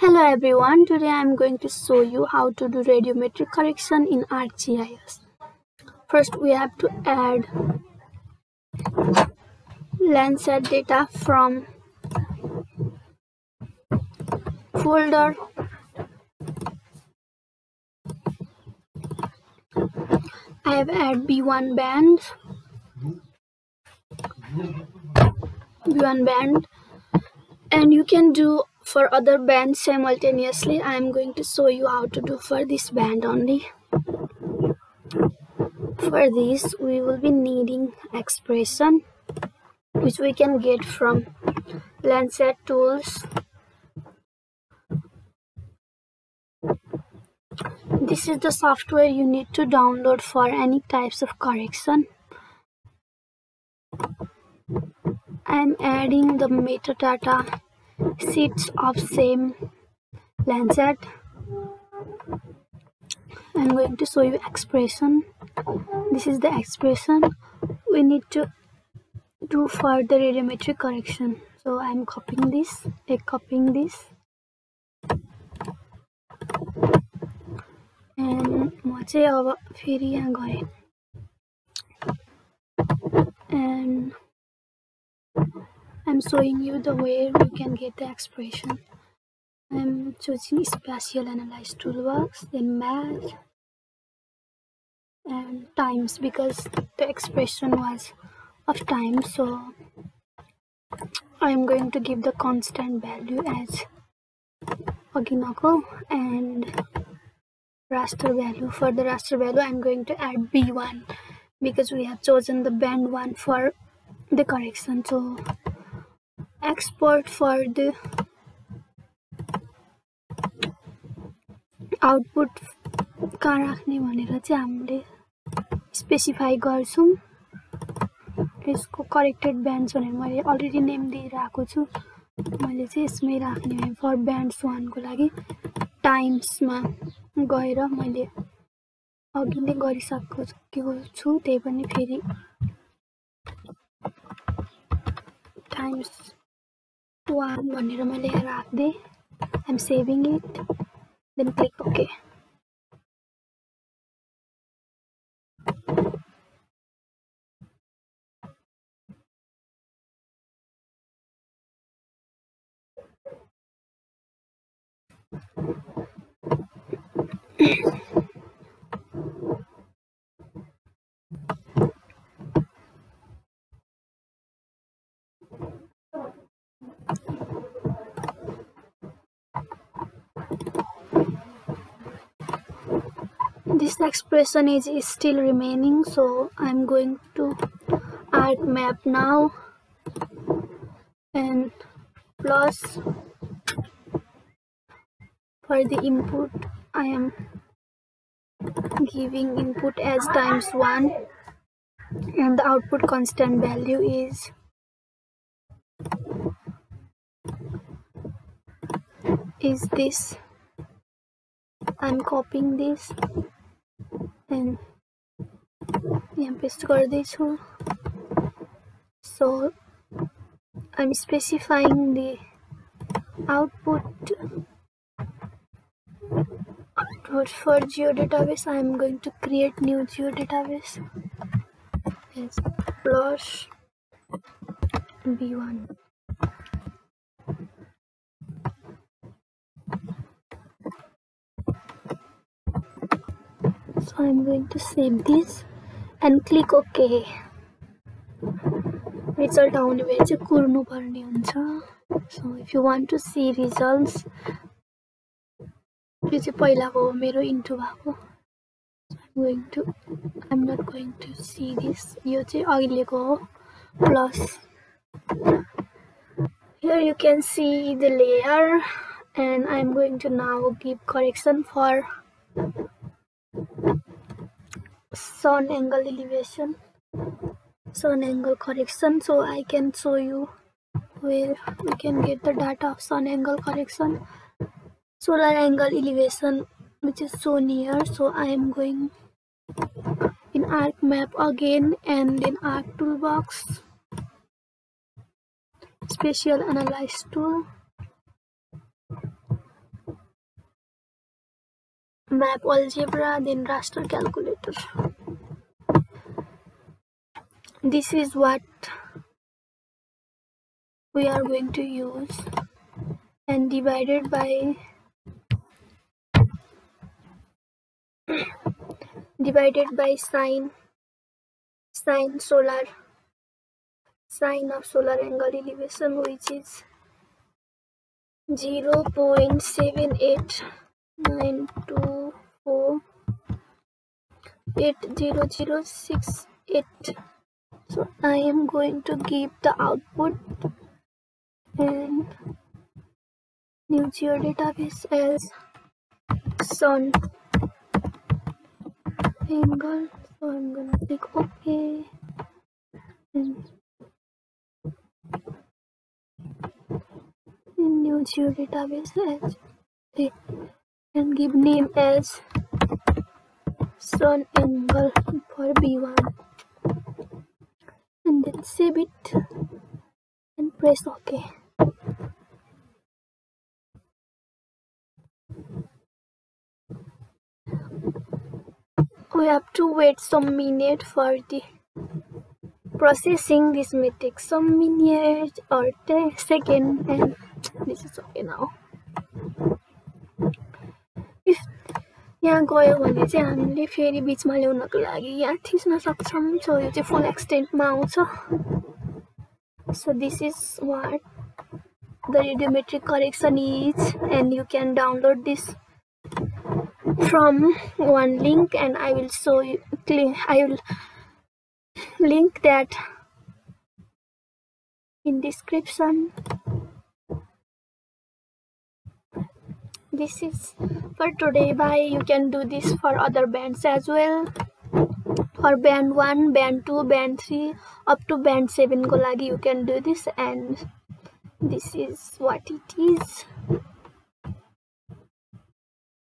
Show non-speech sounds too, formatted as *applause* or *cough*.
Hello everyone, today I am going to show you how to do radiometric correction in ArcGIS. First we have to add Landsat data from folder. I have add B1 band. B1 band. And you can do for other bands simultaneously. I'm going to show you how to do for this band only. For this we will be needing expression which we can get from Landsat tools. This is the software you need to download for any types of correction. I'm adding the metadata seats of same Landsat I'm going to show you expression. This is the expression we need to do for the radiometric correction. So I'm copying this a copying this. And म it over फेरि यहाँ and I'm showing you the way we can get the expression. I'm choosing spatial analyst toolbox, then math and times because the expression was of time so I'm going to give the constant value as Oginoko and raster value for the raster value I'm going to add B1 because we have chosen the band 1 for the correction so export for the output कहाँ राख्ने भनेर चाहिँ हामीले specify गर्छौँ। यसको corrected bands भनेर मैले already name दिएर आएको छु। मैले चाहिँ यसमै राख्ने भएँ फर ब्यान्ड्स वानको लागि टाइम्समा गएर मैले अघि नै गरिसकेको छु त्यही पनि फेरि times वान भनेर मैले राखिदिएँ I'm saving it then click okay This expression is, still remaining so I'm going to add map now. And plus for the input I am giving input as times 1 and the output constant value is is this. I'm copying this and यहाँ paste गर्दैछु so I'm specifying the output output for geodatabase I'm going to create new geodatabase yes plus b1 I'm going to save this and click OK result आउने भए चाहिँ कुर्नु पर्ने हुन्छ so if you want to see results यो चाहिँ पहिलाको हो मेरो into भएको I'm going to I'm not going to see this यो चाहिँ अहिलेको हो plus here you can see the layer and I'm going to now give correction for sun angle elevation. Sun angle correction. So I can show you where we can get the data of sun angle correction. Solar angle elevation which is so near so I am going in ArcMap again and in arc toolbox. Spatial analyst tool map algebra then raster calculator. This is what we are going to use and divided by *coughs* divided by sine sine solar sine of solar angle elevation which is 0 0.78924 80068 so I am going to give the output and new geodatabase as sun. Angle. So I'm gonna click OK. And new geodatabase as and give name as sun angle for B1 and then save it and press OK. We have to wait some minute for the processing this may take some minutes or 10 second and this is okay now यहाँ गयो भने चाहिँ हामीले फेरि बिचमा ल्याउनको लागि यहाँ थिच्न सक्छौँ सो यो चाहिँ फुल एक्सटेन्टमा आउँछ so this is what the radiometric correction is and you can download this from one link and I will show you I will link that in description this is for today. Bye. You can do this for other bands as well. For band 1 band 2 band 3 up to band 7 go lagi. You can do this and this is what it is